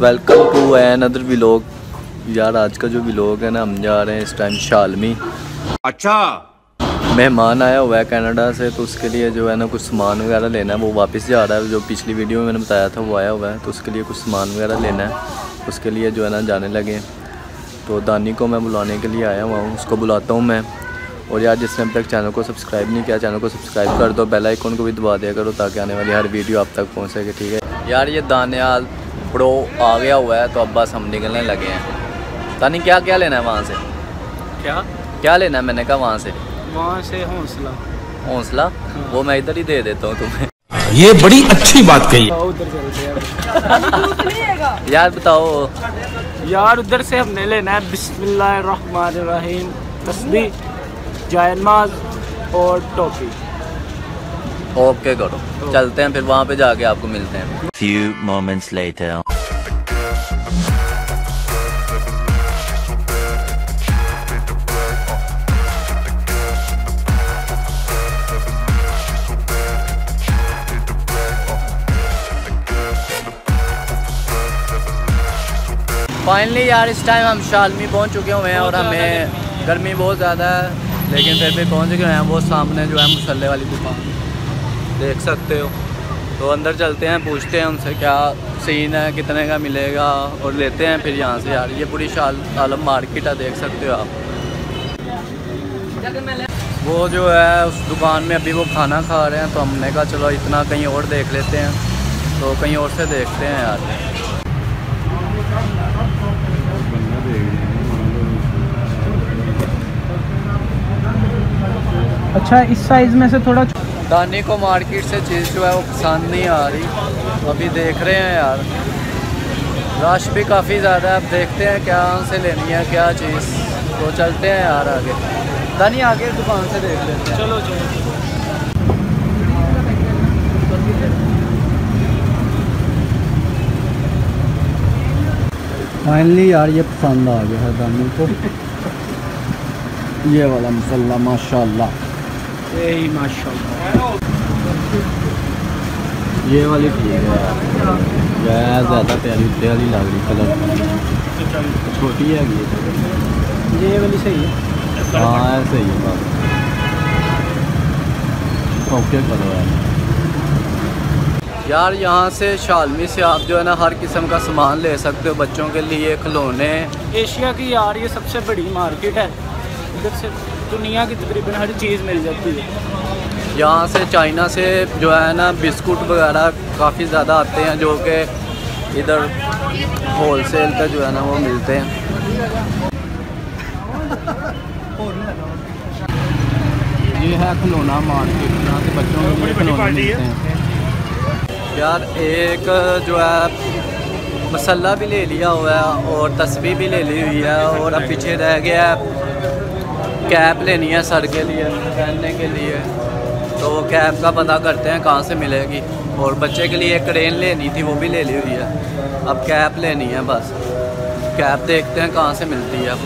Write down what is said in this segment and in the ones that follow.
Welcome to another vlog यार आज का जो व्लॉग है ना हम जा रहे हैं इस टाइम शालमी अच्छा। मेहमान आया हुआ है कनाडा से तो उसके लिए जो है ना कुछ सामान वगैरह लेना है। वो वापस जा रहा है जो पिछली वीडियो में मैंने बताया था वो आया हुआ है तो उसके लिए कुछ सामान वगैरह लेना है। उसके लिए जो है ना जाने लगे तो दानी को मैं बुलाने के लिए आया हुआ हूँ उसको बुलाता हूँ मैं। और यार जिसने अब तक चैनल को सब्सक्राइब नहीं किया चैनल को सब्सक्राइब कर दो बेल आइकन को भी दबा दिया करो ताकि आने वाली हर वीडियो आप तक पहुँच सके ठीक है? यार ये दानियाल प्रो आ गया हुआ है तो अब बस हम निकलने लगे हैं। दानी क्या क्या लेना है वहाँ से? क्या? क्या लेना है? मैंने कहा वहाँ से। वहाँ से हौसला। हौसला? वो मैं इधर ही दे देता हूँ तुम्हें। ये बड़ी अच्छी बात कही। हैं यार बताओ। यार उधर से हमने लेना है बिस्मिल्लाहिर्रहमानिर्रहीम तस्बीह जायनमाज और टोपी। ओके करो। चलते हैं फिर वहाँ पे जाके आपको मिलते हैं। Few moments later. फाइनली यार इस टाइम हम शालमी पहुँच चुके हुए हैं और हमें गर्मी बहुत ज़्यादा है लेकिन फिर भी पहुँच गए हैं वो सामने जो है मुसल्ले वाली दुकान। देख सकते हो। तो अंदर चलते हैं, पूछते हैं उनसे क्या सीन है, कितने का मिलेगा और लेते हैं फिर यहाँ से यार। ये पूरी शाल, आलम मार्केट है, देख सकते हो आप। वो जो है, उस दुकान में अभी वो खाना खा रहे हैं तो हमने कहा चलो इतना कहीं और देख लेते हैं। तो कहीं और से देखते हैं यार। अच्छा इस साइज़ में से थोड़ा दानी को मार्केट से चीज़ जो है वो पसंद नहीं आ रही। अभी देख रहे हैं यार। रश भी काफ़ी ज़्यादा है। अब देखते हैं क्या से लेनी है क्या चीज़। तो चलते हैं यार आगे। दानी आगे दुकान से देख लेते हैं। चलो चलो। फाइनली यार ये पसंद आ गया है दानी को। ये वाला मसल्ला माशाल्लाह। यही ये वाली ठीक है। यार यह ज़्यादा प्यारी उत्ते वाली लग रही कलर। छोटी है ये ये वाली सही है। हाँ ऐसे ही है बस ओके करो यार। यार यहाँ से शालमी से आप जो है ना हर किस्म का सामान ले सकते हो बच्चों के लिए खिलौने। एशिया की यार ये सबसे बड़ी मार्केट है। इधर से दुनिया की तकरीबन हर चीज़ मिल जाती है। यहाँ से चाइना से जो है ना बिस्कुट वगैरह काफ़ी ज़्यादा आते हैं जो कि इधर होल सेल पे जो है ना वो मिलते हैं। ये है खिलौना मार्केट यहाँ से बच्चों के लिए खिलौने मिलते हैं। यार एक जो है मसल्ला भी ले लिया हुआ है और तस्वीर भी ले ली हुई है और अब पीछे रह गया है। कैप लेनी है सर के लिए पहनने के लिए। तो वो कैप का पता करते हैं कहाँ से मिलेगी। और बच्चे के लिए एक क्रेन लेनी थी, वो भी ले ली हुई है। अब कैप लेनी है बस। कैप देखते हैं कहाँ से मिलती है।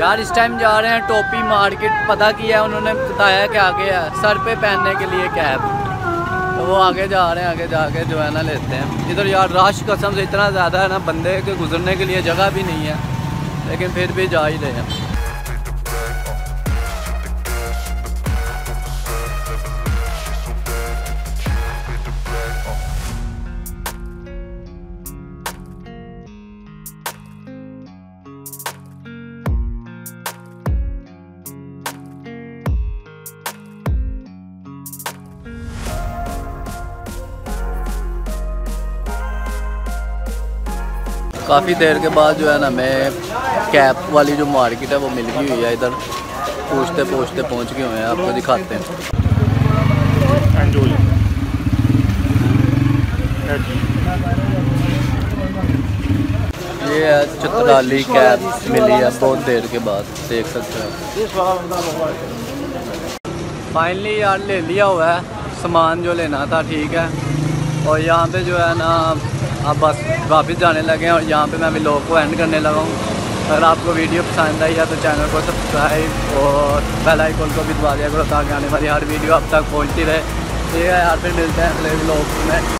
यार, इस टाइम जा रहे हैं टोपी मार्केट, पता किया उन्होंने, बताया कि आगे है, सर पे पहनने के लिए कैप तो वो आगे जा रहे हैं, आगे जाके जो है ना लेते हैं। इधर यार राश कसम से इतना ज़्यादा है ना, बंदे के गुजरने के लिए जगह भी नहीं है। लेकिन फिर भी जा ही रहे हैं। काफ़ी देर के बाद जो है ना मैं कैप वाली जो मार्केट है वो मिल गई हुई है, इधर पूछते पूछते पहुँच गए हुए हैं, आपको दिखाते हैं। ये है चतराली कैप मिली है, बहुत देर के बाद, देख सकते हैं फाइनली यार ले लिया हुआ है, सामान जो लेना था, ठीक है। और यहाँ पे जो है ना अब बस वापस जाने लगे हैं और यहाँ पे मैं अभी लोगों को एंड करने लगा हूँ। अगर आपको वीडियो पसंद आई है तो चैनल को सब्सक्राइब और बेल आइकन को भी दबा दिया करो ताकि आने वाली हर वीडियो अब तक पहुँचती रहे। ठीक है यार, फिर मिलते हैं अगले लोग में।